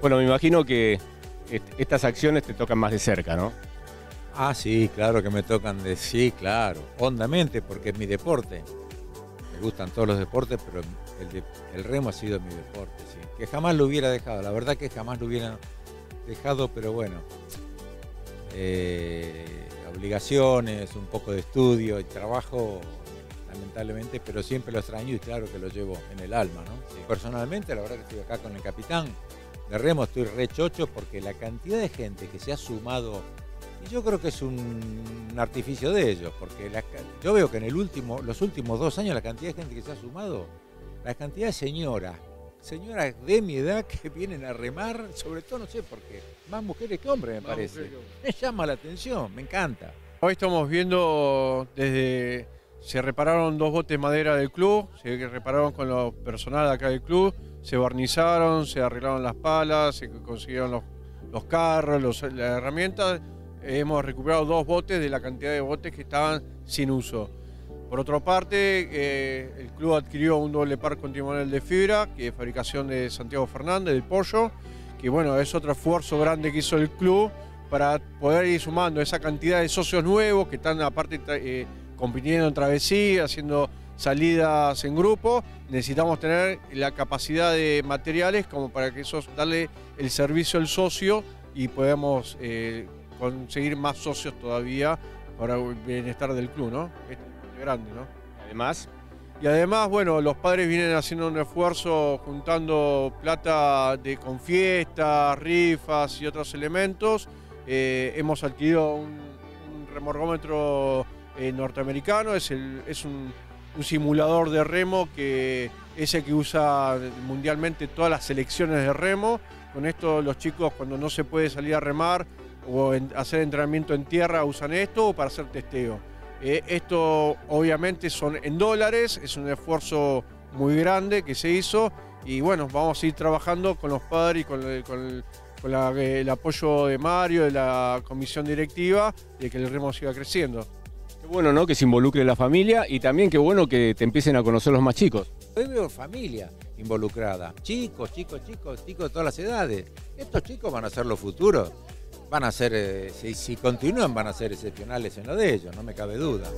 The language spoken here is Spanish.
Bueno, me imagino que est- estas acciones te tocan más de cerca, ¿no? Ah, sí, claro que me tocan de sí, claro, hondamente, porque es mi deporte. Me gustan todos los deportes, pero el, de- el remo ha sido mi deporte, sí. Que jamás lo hubiera dejado, la verdad que jamás lo hubiera dejado, pero bueno. eh, obligaciones, un poco de estudio y trabajo, lamentablemente, pero siempre lo extraño y claro que lo llevo en el alma, ¿no? Sí, Personalmente, la verdad que estoy acá con el capitán de remo, estoy re chocho porque la cantidad de gente que se ha sumado y yo creo que es un, un artificio de ellos, porque la yo veo que en el último, los últimos dos años la cantidad de gente que se ha sumado, la cantidad de señoras, señoras de mi edad que vienen a remar, sobre todo no sé por qué, más mujeres que hombres me parece. Me llama la atención, me encanta. Hoy estamos viendo desde. Se repararon dos botes de madera del club, se repararon con lo personal acá del club, se barnizaron, se arreglaron las palas, se consiguieron los, los carros, los- las herramientas. Hemos recuperado dos botes de la cantidad de botes que estaban sin uso. Por otra parte, eh, el club adquirió un doble par de fibra, que es fabricación de Santiago Fernández, del Pollo, que bueno, es otro esfuerzo grande que hizo el club para poder ir sumando esa cantidad de socios nuevos que están aparte eh, compitiendo en travesía, haciendo salidas en grupo. Necesitamos tener la capacidad de materiales como para que eso darle el servicio al socio y podamos eh, conseguir más socios todavía para el bienestar del club, ¿no? Es grande, ¿no? Además, Y además, bueno, los padres vienen haciendo un esfuerzo juntando plata de, con fiestas, rifas y otros elementos. Eh, hemos adquirido un, un remorgómetro eh, norteamericano, es, es un, simulador de remo que es el que usa mundialmente todas las selecciones de remo. Con esto los chicos cuando no se puede salir a remar o hacer entrenamiento en tierra usan esto o para hacer testeo. Eh, esto obviamente son en dólares, es un esfuerzo muy grande que se hizo y bueno, vamos a ir trabajando con los padres y con, con el- el apoyo de Mario, de la comisión directiva, de que el remo siga creciendo. Qué bueno, ¿no? Que se involucre la familia y también qué bueno que te empiecen a conocer los más chicos. Hoy veo familia involucrada, chicos, chicos, chicos, chicos de todas las edades. Estos chicos van a ser los futuros, van a ser, eh, si, si continúan, van a ser excepcionales en lo de ellos, no me cabe duda.